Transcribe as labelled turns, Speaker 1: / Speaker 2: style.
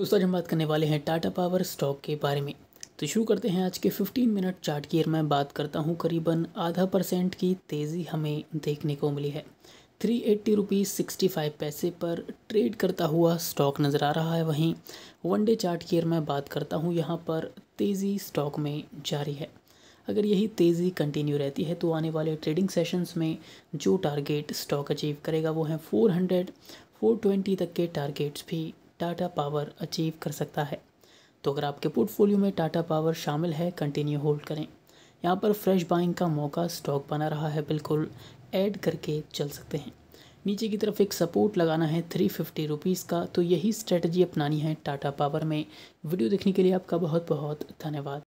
Speaker 1: दोस्तों आज हम बात करने वाले हैं टाटा पावर स्टॉक के बारे में। तो शुरू करते हैं आज के 15 मिनट चार्ट की। मैं बात करता हूँ करीबन आधा परसेंट की तेज़ी हमें देखने को मिली है। Three eighty rupees sixty five पैसे पर ट्रेड करता हुआ स्टॉक नज़र आ रहा है वहीं। वन डे चार्ट की मैं बात करता हूँ, यहाँ पर तेज़ी स्टॉक में जारी है। अगर यही तेज़ी कंटिन्यू रहती है तो आने वाले ट्रेडिंग सेशंस में जो टारगेट स्टॉक अचीव करेगा वो है फोर ट्वेंटी तक के टारगेट्स भी टाटा पावर अचीव कर सकता है। तो अगर आपके पोर्टफोलियो में टाटा पावर शामिल है कंटिन्यू होल्ड करें। यहाँ पर फ्रेश बाइंग का मौका स्टॉक बना रहा है, बिल्कुल ऐड करके चल सकते हैं। नीचे की तरफ़ एक सपोर्ट लगाना है थ्री फिफ्टी रुपीज़ का। तो यही स्ट्रेटजी अपनानी है टाटा पावर में। वीडियो देखने के लिए आपका बहुत बहुत धन्यवाद।